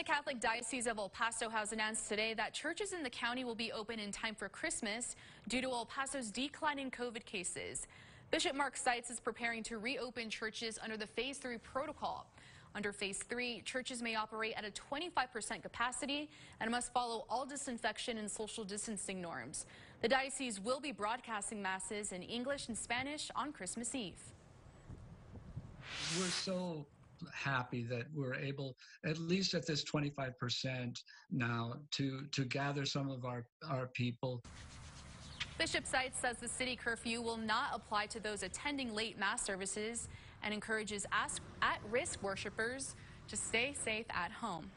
the Catholic Diocese of El Paso has announced today that churches in the county will be open in time for Christmas due to El Paso's decline in COVID cases. Bishop Mark Seitz is preparing to reopen churches under the Phase 3 protocol. Under Phase 3, churches may operate at a 25% capacity and must follow all disinfection and social distancing norms. The diocese will be broadcasting masses in English and Spanish on Christmas Eve. We're so happy that we're able, at least at this 25% now, to, to gather some of our, our people. Bishop Seitz says the city curfew will not apply to those attending late mass services and encourages at-risk worshipers to stay safe at home.